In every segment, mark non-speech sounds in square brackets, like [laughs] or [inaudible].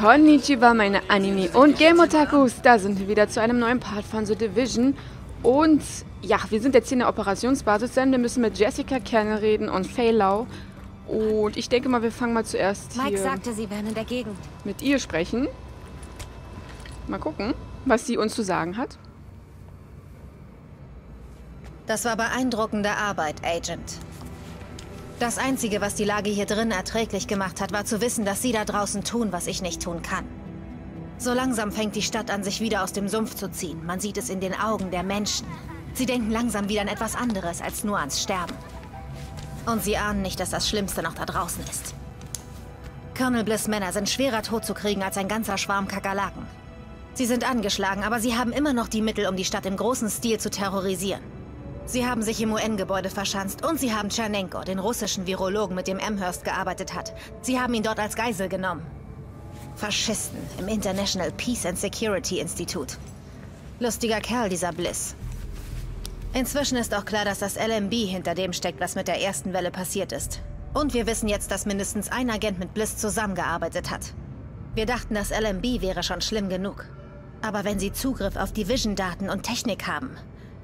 Konnichiwa, meine Anime- und Game-Otakus. Da sind wir wieder zu einem neuen Part von The Division. Und ja, wir sind jetzt hier in der Operationsbasis, denn wir müssen mit Jessica Kerne reden und Fei Lau. Und ich denke mal, wir fangen mal zuerst Mike hier sagte, sie wären in der Gegend. mit ihr sprechen. Mal gucken, was sie uns zu sagen hat. Das war beeindruckende Arbeit, Agent. Das Einzige, was die Lage hier drin erträglich gemacht hat, war zu wissen, dass Sie da draußen tun, was ich nicht tun kann. So langsam fängt die Stadt an, sich wieder aus dem Sumpf zu ziehen. Man sieht es in den Augen der Menschen. Sie denken langsam wieder an etwas anderes als nur ans Sterben. Und sie ahnen nicht, dass das Schlimmste noch da draußen ist. Colonel Bliss Männer sind schwerer tot zu kriegen als ein ganzer Schwarm Kakerlaken. Sie sind angeschlagen, aber sie haben immer noch die Mittel, um die Stadt im großen Stil zu terrorisieren. Sie haben sich im UN-Gebäude verschanzt und sie haben Tschernenko, den russischen Virologen, mit dem Amherst gearbeitet hat. Sie haben ihn dort als Geisel genommen. Faschisten im International Peace and Security Institute. Lustiger Kerl, dieser Bliss. Inzwischen ist auch klar, dass das LMB hinter dem steckt, was mit der ersten Welle passiert ist. Und wir wissen jetzt, dass mindestens ein Agent mit Bliss zusammengearbeitet hat. Wir dachten, das LMB wäre schon schlimm genug. Aber wenn sie Zugriff auf die Vision-Daten und Technik haben,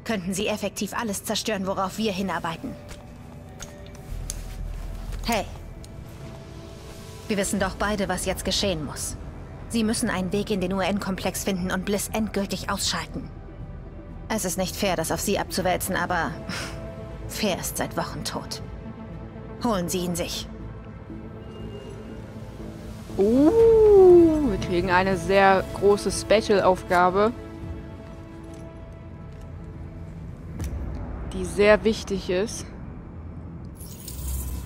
könnten sie effektiv alles zerstören, worauf wir hinarbeiten. Hey. Wir wissen doch beide, was jetzt geschehen muss. Sie müssen einen Weg in den UN-Komplex finden und Bliss endgültig ausschalten. Es ist nicht fair, das auf sie abzuwälzen, aber [laughs] fair ist seit Wochen tot. Holen Sie ihn sich. Uh, wir kriegen eine sehr große Special-Aufgabe. Die sehr wichtig ist.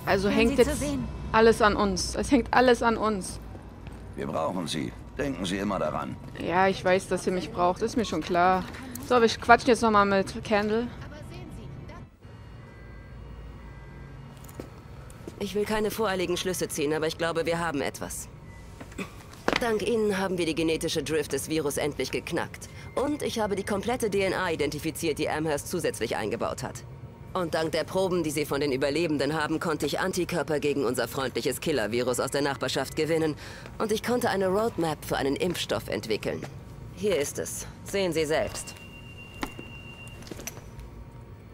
Also Scheinen hängt jetzt alles an uns. Es hängt alles an uns. Wir brauchen Sie. Denken Sie immer daran. Ja, ich weiß, dass ihr mich braucht. Ist mir schon klar. So, wir quatschen jetzt nochmal mit Candle. Ich will keine voreiligen Schlüsse ziehen, aber ich glaube, wir haben etwas. Dank Ihnen haben wir die genetische Drift des Virus endlich geknackt. Und ich habe die komplette DNA identifiziert, die Amherst zusätzlich eingebaut hat. Und dank der Proben, die Sie von den Überlebenden haben, konnte ich Antikörper gegen unser freundliches Killer-Virus aus der Nachbarschaft gewinnen. Und ich konnte eine Roadmap für einen Impfstoff entwickeln. Hier ist es. Sehen Sie selbst.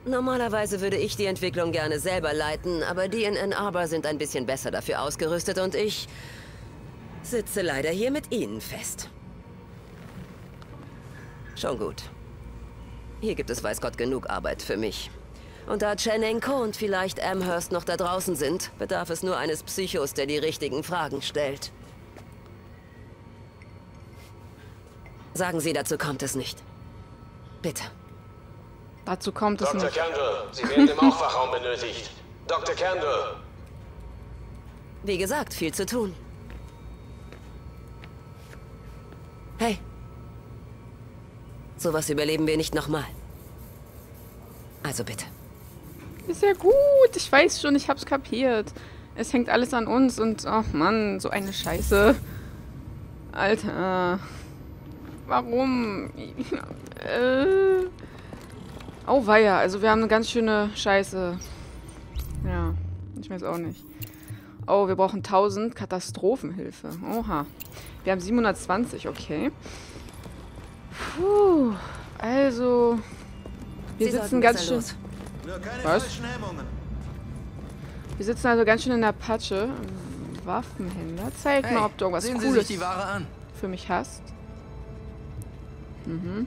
Normalerweise würde ich die Entwicklung gerne selber leiten, aber die in Ann Arbor sind ein bisschen besser dafür ausgerüstet und ich sitze leider hier mit Ihnen fest. Schon gut. Hier gibt es weiß Gott genug Arbeit für mich. Und da Chenenko und vielleicht Amherst noch da draußen sind, bedarf es nur eines Psychos, der die richtigen Fragen stellt. Sagen Sie, dazu kommt es nicht. Bitte. Dazu kommt es Dr. nicht. Candle, Sie werden im Aufwachraum benötigt. Dr. Candle, Wie gesagt, viel zu tun. Hey. Sowas überleben wir nicht nochmal. Also bitte. Ist ja gut. Ich weiß schon, ich hab's kapiert. Es hängt alles an uns und, oh Mann, so eine Scheiße. Alter. Warum? äh. Oh, weia. Also wir haben eine ganz schöne Scheiße. Ja, ich weiß auch nicht. Oh, wir brauchen 1000 Katastrophenhilfe. Oha. Wir haben 720, okay. Puh. Also, wir Sie sitzen ganz schön... Was? Wir sitzen also ganz schön in der Patsche. Waffenhändler. Zeig mal, ob du irgendwas sehen Sie Cooles sich die Ware an. für mich hast. Mhm.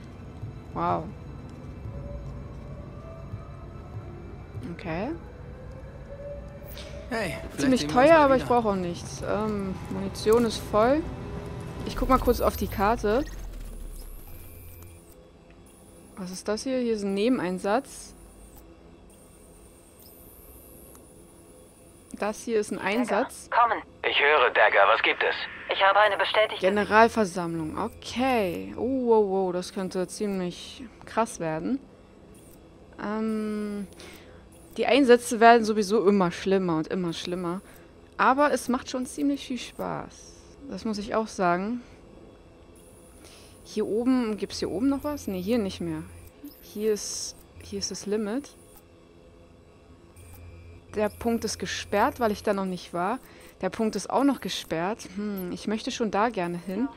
Wow. Okay. Hey, Ziemlich teuer, aber ich brauche auch nichts. Ähm, Munition ist voll. Ich guck mal kurz auf die Karte. Was ist das hier? Hier ist ein Nebeneinsatz. Das hier ist ein Einsatz. Kommen. ich höre, Dagger, was gibt es? Ich habe eine bestätigte. Generalversammlung, okay. Oh, wow, wow, das könnte ziemlich krass werden. Ähm, die Einsätze werden sowieso immer schlimmer und immer schlimmer. Aber es macht schon ziemlich viel Spaß. Das muss ich auch sagen. Hier oben, gibt es hier oben noch was? Ne, hier nicht mehr. Hier ist, hier ist das Limit. Der Punkt ist gesperrt, weil ich da noch nicht war. Der Punkt ist auch noch gesperrt. Hm, ich möchte schon da gerne hin.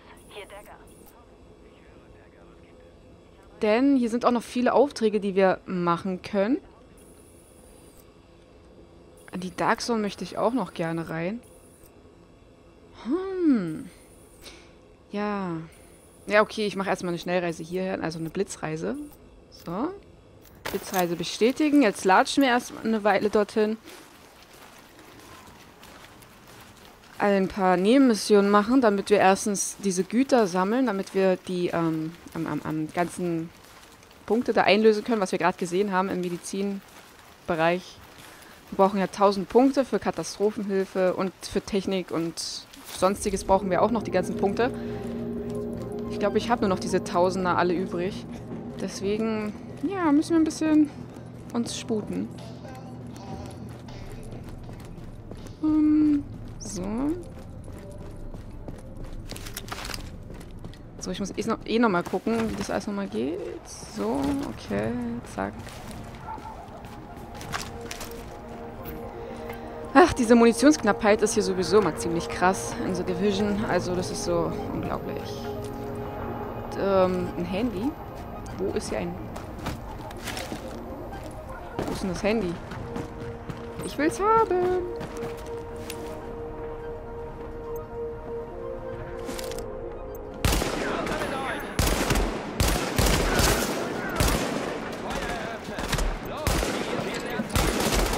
Denn hier sind auch noch viele Aufträge, die wir machen können. An die Dark Zone möchte ich auch noch gerne rein. Hm. Ja. Ja, okay, ich mache erstmal eine Schnellreise hierher, also eine Blitzreise. So. Blitzreise bestätigen. Jetzt latschen wir erstmal eine Weile dorthin. Ein paar Nebenmissionen machen, damit wir erstens diese Güter sammeln, damit wir die ähm, am, am, am ganzen Punkte da einlösen können, was wir gerade gesehen haben im Medizinbereich. Wir brauchen ja 1000 Punkte für Katastrophenhilfe und für Technik und sonstiges brauchen wir auch noch die ganzen Punkte. Ich glaube, ich habe nur noch diese Tausender alle übrig. Deswegen, ja, müssen wir ein bisschen uns sputen. Um, so. So, ich muss eh noch, eh noch mal gucken, wie das alles nochmal geht. So, okay, zack. Ach, diese Munitionsknappheit ist hier sowieso mal ziemlich krass in The Division. Also das ist so unglaublich. Ähm, ein Handy? Wo ist hier ein... Wo ist denn das Handy? Ich will's haben!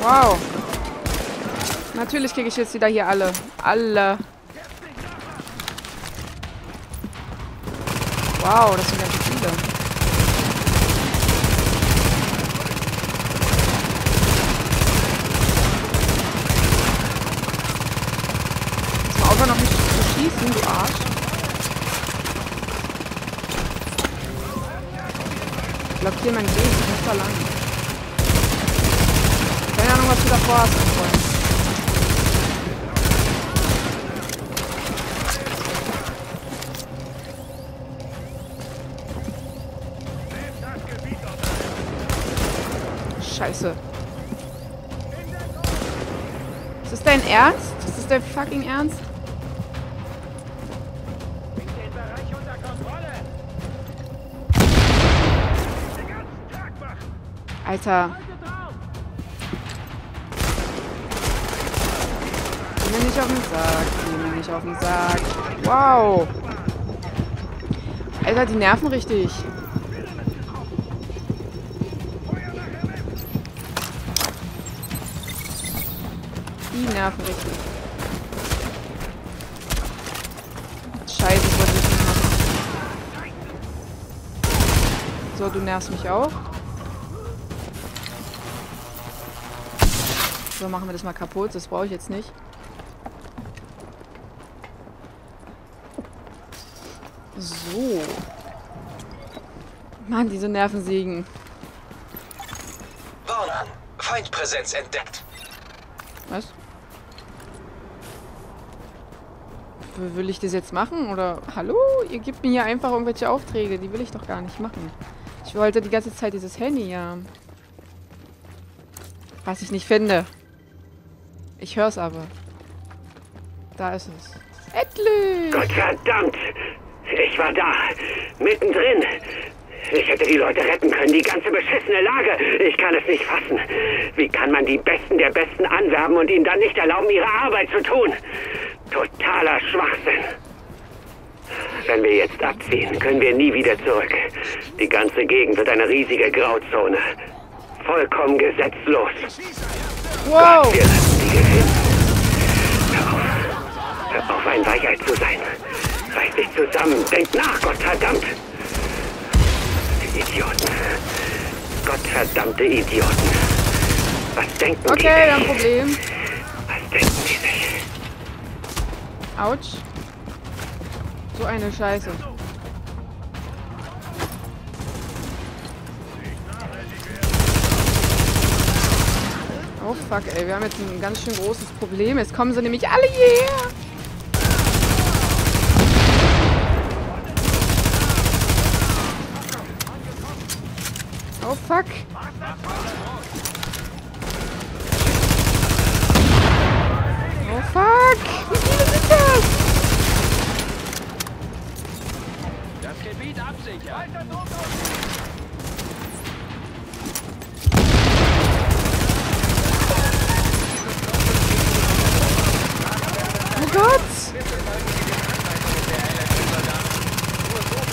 Wow. Natürlich kriege ich jetzt wieder hier alle. Alle. Wow, das sind ganz viele. Jetzt mal aufhören, noch nicht zu schießen, du Arsch. Blockier mein Weg, ich muss da lang. Keine Ahnung, was du davor hast, Scheiße. Ist das dein Ernst? Ist das dein fucking Ernst? Alter. Geh mir nicht auf den Sack. Geh mir nicht auf den Sack. Wow. Alter, die nerven richtig. Die nerven richtig. Scheiße, ich wollte nicht machen. So, du nervst mich auch. So, machen wir das mal kaputt. Das brauche ich jetzt nicht. So. Mann, diese Nervensägen. Warnung. Feindpräsenz entdeckt. Was? W- Will ich das jetzt machen? Oder, hallo? Ihr gebt mir hier einfach irgendwelche Aufträge. Die will ich doch gar nicht machen. Ich wollte die ganze Zeit dieses Handy haben. Was ich nicht finde. Ich hör's aber. Da ist es. Edley! Gott verdammt! Ich war da, mittendrin. Ich hätte die Leute retten können, die ganze beschissene Lage. Ich kann es nicht fassen. Wie kann man die Besten der Besten anwerben und ihnen dann nicht erlauben, ihre Arbeit zu tun? Totaler Schwachsinn. Wenn wir jetzt abziehen, können wir nie wieder zurück. Die ganze Gegend wird eine riesige Grauzone. Vollkommen gesetzlos. Wow! Wir lassen sie gewinnen. Hör auf. Hör auf, ein Weichheit zu sein. Reiß dich zusammen. Denk nach, Gottverdammt. Idioten. Gottverdammte Idioten. Was denken Okay, die ein sich? Problem. Autsch. So eine Scheiße. Oh fuck, ey. Wir haben jetzt ein ganz schön großes Problem. Jetzt kommen sie nämlich alle hierher. Oh fuck. Oh fuck. Oh Gott!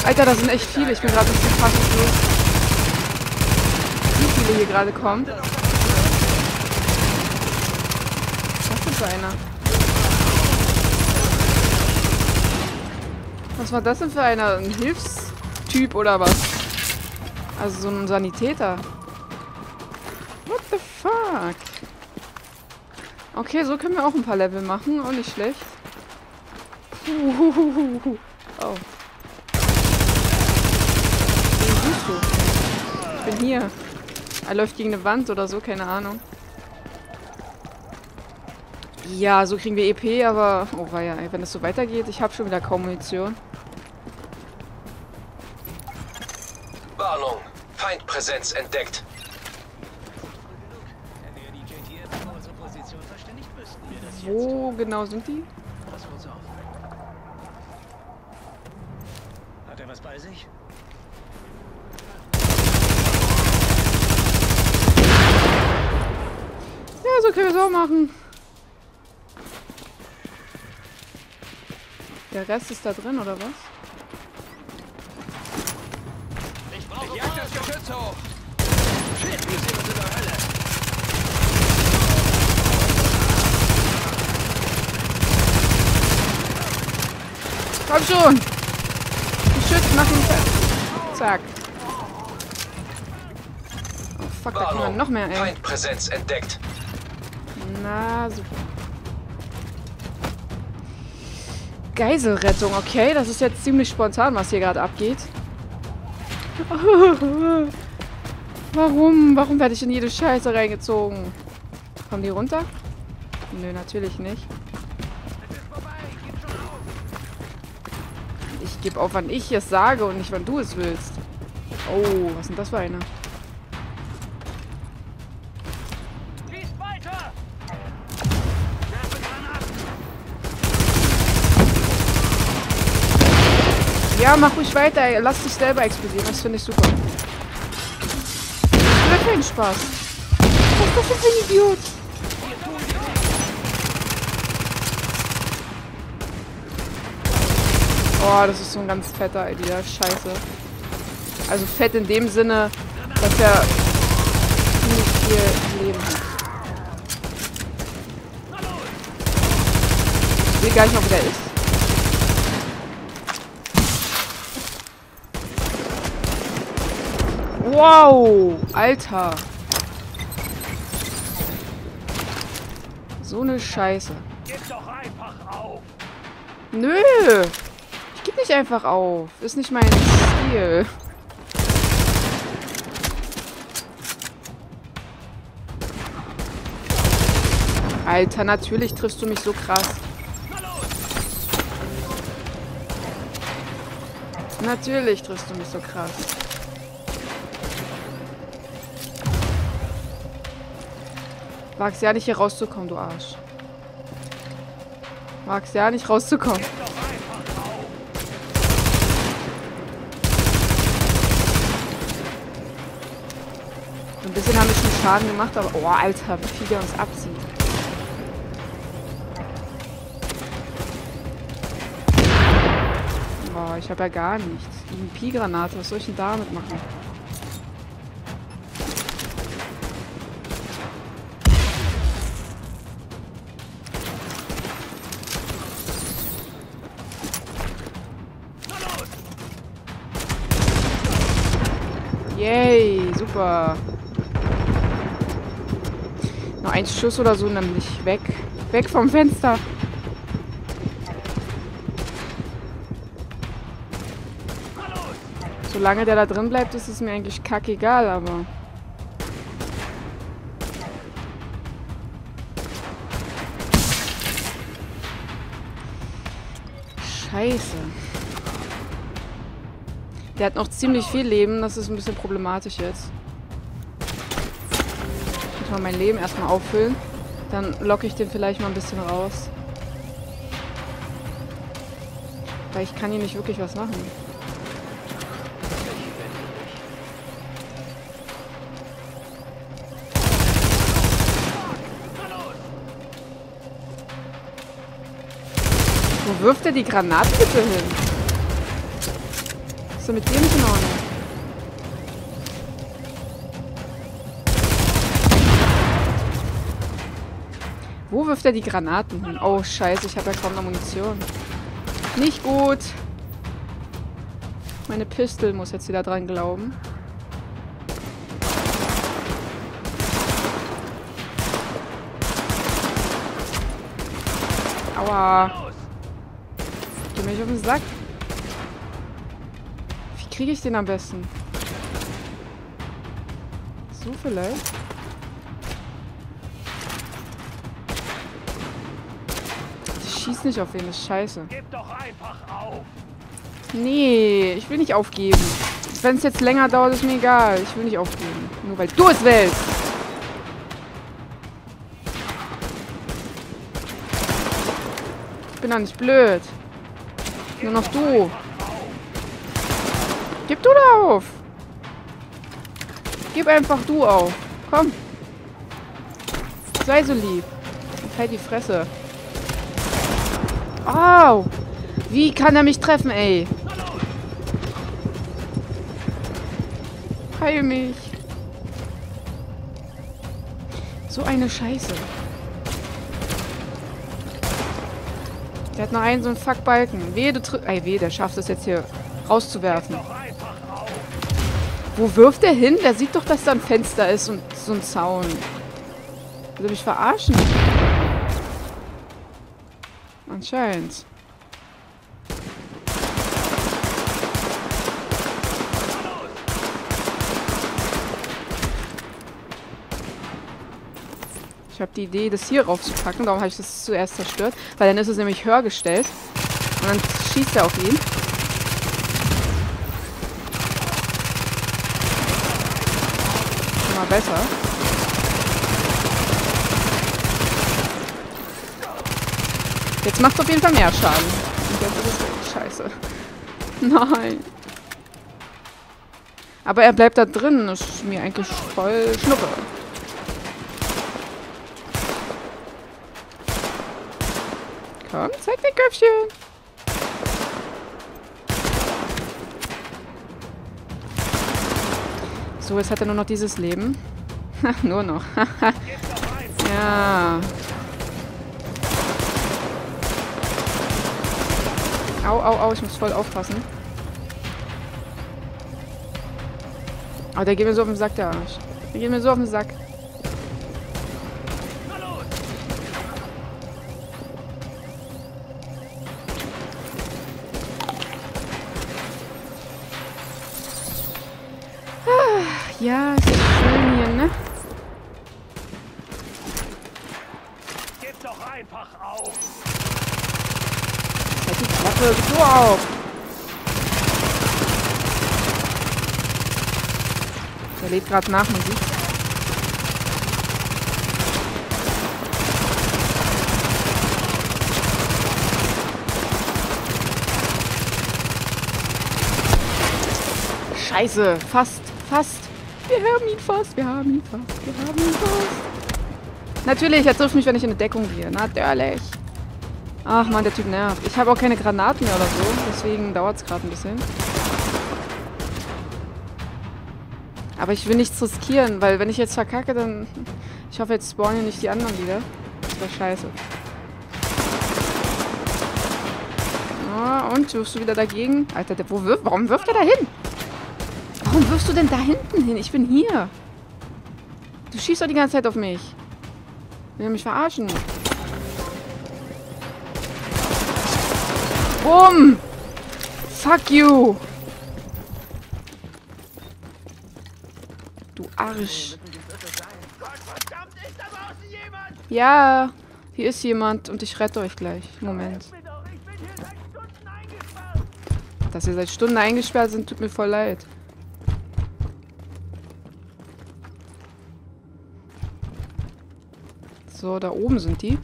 Alter, das sind echt viele. Ich bin gerade ein bisschen fassungslos. Wie viele hier gerade kommen. Was ist für einer? Was war das denn für einer? Ein Hilfstyp oder was? Also so ein Sanitäter. What the fuck? Okay, so können wir auch ein paar Level machen. Auch nicht schlecht. Uhuhuhu. Oh. Ich bin hier. Er läuft gegen eine Wand oder so, keine Ahnung. Ja, so kriegen wir EP, aber... Oh, war ja, wenn es so weitergeht, ich habe schon wieder kaum Munition. Das jetzt Wo genau sind die? Pass kurz auf. Hat er was bei sich? Ja, so können wir es auch machen. Der Rest ist da drin, oder was? Ich brauche Jag das Geschütz hoch! Shit, wir sehen uns in der Hölle! Komm schon! Geschütz, mach ihn fest. Zack. Oh fuck, da kommen noch mehr, ey. Feindpräsenz entdeckt. Na, super. Geiselrettung, okay. Das ist jetzt ziemlich spontan, was hier gerade abgeht. [laughs] Warum? Warum werde ich in jede Scheiße reingezogen? Kommen die runter? Nö, natürlich nicht. Gebe auf, wann ich es sage und nicht, wann du es willst. Oh, was denn das für weiter! Ja, mach ruhig weiter. ey. Lass dich selber explodieren. Das finde ich super. Das wird keinen Spaß. Was ist das denn für ein Idiot? Oh, das ist so ein ganz fetter Idea. Scheiße. Also fett in dem Sinne, dass er ziemlich viel Leben hat. Ich sehe gar nicht wo der ist. Wow, Alter. So eine Scheiße. Gib doch einfach auf! Nö. Geb nicht einfach auf. Ist nicht mein Stil. Alter, natürlich triffst du mich so krass. Natürlich triffst du mich so krass. Wagst ja nicht hier rauszukommen, du Arsch. Wagst ja nicht rauszukommen. Bisschen haben wir schon Schaden gemacht, aber... Oh, Alter, wie viel der uns abzieht. Boah, ich habe ja gar nichts. Die Pi-Granate, was soll ich denn damit machen? Yay, super. Ein Schuss oder so, nämlich weg. Weg vom Fenster. Solange der da drin bleibt, ist es mir eigentlich kackegal, aber... Scheiße. Der hat noch ziemlich viel Leben, das ist ein bisschen problematisch jetzt mal mein Leben erstmal auffüllen. Dann locke ich den vielleicht mal ein bisschen raus. Weil ich kann hier nicht wirklich was machen. Wo wirft er die Granate bitte hin? So mit dem nicht in Ordnung? Wo wirft er die Granaten hin? Oh, scheiße, ich habe ja kaum noch Munition. Nicht gut. Meine Pistol muss jetzt wieder dran glauben. Aua. Geh mir nicht auf den Sack. Wie kriege ich den am besten? So vielleicht? Schieß nicht auf wen, das ist scheiße. Gib doch einfach auf. Nee, ich will nicht aufgeben. Wenn es jetzt länger dauert, ist mir egal. Ich will nicht aufgeben. Nur weil du es willst. Ich bin doch nicht blöd. Nur noch du. Gib du da auf. Gib einfach du auf. Komm. Sei so lieb. Und halt die Fresse. Au. Wie kann er mich treffen, ey? Heil mich. So eine Scheiße. Der hat noch einen so einen Fuckbalken. Wehe, du. Ey, wehe, der schafft es jetzt hier rauszuwerfen. Wo wirft der hin? Der sieht doch, dass da ein Fenster ist und so ein Zaun. Will mich verarschen? Anscheinend. Ich habe die Idee, das hier raufzupacken. Darum habe ich das zuerst zerstört. Weil dann ist es nämlich höher gestellt. Und dann schießt er auf ihn. Mal besser. Jetzt macht es auf jeden Fall mehr Schaden. Und jetzt ist es scheiße. Nein. Aber er bleibt da drin. Das ist mir eigentlich voll Schnuppe. Komm, zeig dein Köpfchen. So, jetzt hat er nur noch dieses Leben. [laughs] nur noch. [laughs] ja. Au, au, au, ich muss voll aufpassen. Aber der geht mir so auf den Sack, der Arsch. Der geht mir so auf den Sack. Ja, ist schön hier, ne? Gib doch einfach auf. Klappe so auf. Der lädt gerade nach, man sieht's. Scheiße, fast, fast. Wir haben ihn fast, wir haben ihn fast, wir haben ihn fast. Natürlich, er trifft mich, wenn ich in eine Deckung gehe. Natürlich. Ach man, der Typ nervt. Ich habe auch keine Granaten mehr oder so, deswegen dauert es gerade ein bisschen. Aber ich will nichts riskieren, weil wenn ich jetzt verkacke, dann... Ich hoffe, jetzt spawnen nicht die anderen wieder. Das wäre scheiße. Oh, und? Wirfst du wieder dagegen? Alter, der, wo wirft... Warum wirft er da hin? Warum wirfst du denn da hinten hin? Ich bin hier. Du schießt doch die ganze Zeit auf mich. Will mich verarschen? Bumm! Fuck you! Du Arsch. Ja, hier ist jemand und ich rette euch gleich. Moment. Dass ihr seit Stunden eingesperrt sind, tut mir voll leid. So, da oben sind die.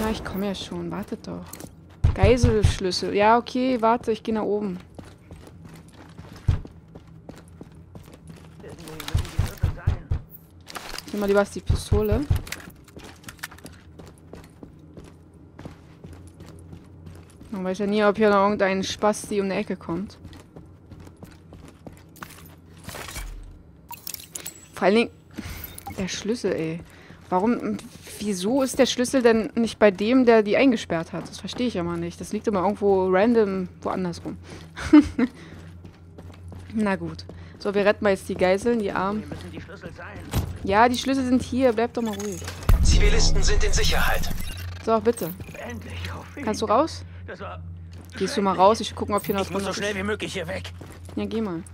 Ja, ich komme ja schon. Wartet doch. Geiselschlüssel. Ja, okay, warte, ich gehe nach oben. Ich nehme mal lieber die Pistole. Man weiß ja nie, ob hier noch irgendein Spasti um die Ecke kommt. Vor allen Dingen... Der Schlüssel, ey. Warum... Wieso ist der Schlüssel denn nicht bei dem, der die eingesperrt hat? Das verstehe ich immer nicht. Das liegt immer irgendwo random woanders rum. [laughs] Na gut. So, wir retten mal jetzt die Geiseln, die Armen. Ja, die Schlüssel sind hier. Bleib doch mal ruhig. Zivilisten sind in Sicherheit. So, bitte. Kannst du raus? Gehst du mal raus? Ich gucken, ob hier noch Ich muss drin so ist. schnell wie möglich hier weg. Ja, geh mal.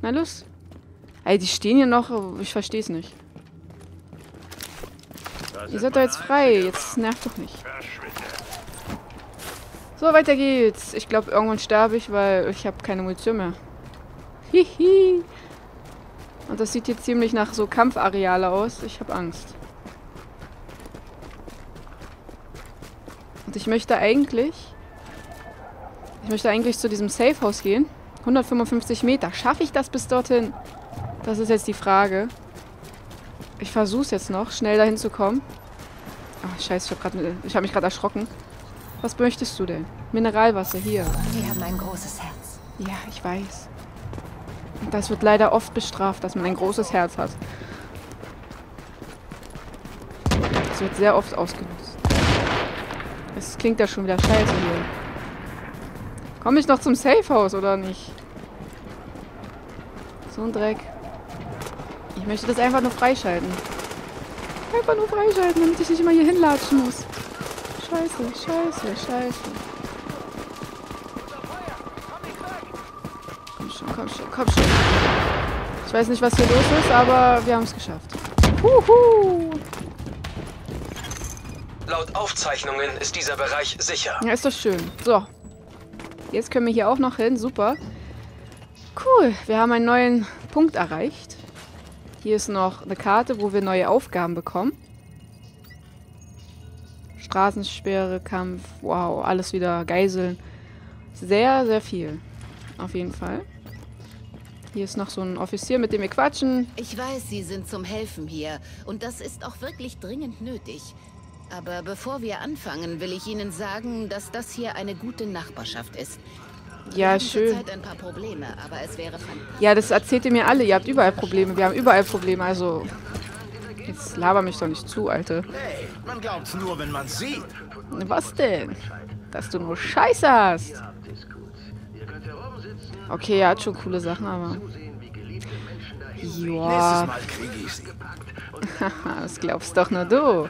Na los. Ey, die stehen hier noch. Ich verstehe es nicht. Ihr seid doch jetzt frei. Jetzt nervt doch nicht. So, weiter geht's. Ich glaube, irgendwann sterbe ich, weil ich habe keine Munition mehr. Hihi. Und das sieht hier ziemlich nach so Kampfareale aus. Ich habe Angst. Und ich möchte eigentlich... Ich möchte eigentlich zu diesem Safehouse gehen. 155 Meter. Schaffe ich das bis dorthin? Das ist jetzt die Frage. Ich versuche es jetzt noch, schnell dahin zu kommen. Ach, scheiße, ich habe hab mich gerade erschrocken. Was möchtest du denn? Mineralwasser, hier. Wir haben ein großes Herz. Ja, ich weiß. Das wird leider oft bestraft, dass man ein großes Herz hat. Das wird sehr oft ausgenutzt. Es klingt ja schon wieder scheiße hier. Komme ich noch zum Safehouse oder nicht? So ein Dreck. Ich möchte das einfach nur freischalten. Einfach nur freischalten, damit ich nicht immer hier hinlatschen muss. Scheiße, scheiße, scheiße. Komm schon, komm schon, komm schon. Ich weiß nicht, was hier los ist, aber wir haben es geschafft. Huhu! Laut Aufzeichnungen ist dieser Bereich sicher. Ja, ist doch schön. So. Jetzt können wir hier auch noch hin. Super. Cool. Wir haben einen neuen Punkt erreicht. Hier ist noch eine Karte, wo wir neue Aufgaben bekommen. Straßensperre, Kampf. Wow, alles wieder Geiseln. Sehr, sehr viel. Auf jeden Fall. Hier ist noch so ein Offizier, mit dem wir quatschen. Ich weiß, Sie sind zum Helfen hier und das ist auch wirklich dringend nötig. Aber bevor wir anfangen, will ich Ihnen sagen, dass das hier eine gute Nachbarschaft ist. Ja, schön. Probleme. Ja, das erzählt ihr mir alle. Ihr habt überall Probleme. Wir haben überall Probleme. Also, jetzt laber mich doch nicht zu, Alte. Hey, man glaubt's nur, wenn man's sieht. Was denn? Dass du nur Scheiße hast. Okay, er hat schon coole Sachen, aber... Joa, [laughs] das glaubst doch nur du.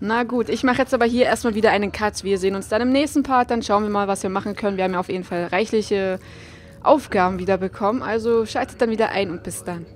Na gut, ich mache jetzt aber hier erstmal wieder einen Cut. Wir sehen uns dann im nächsten Part. Dann schauen wir mal, was wir machen können. Wir haben ja auf jeden Fall reichliche Aufgaben wieder bekommen. Also schaltet dann wieder ein und bis dann.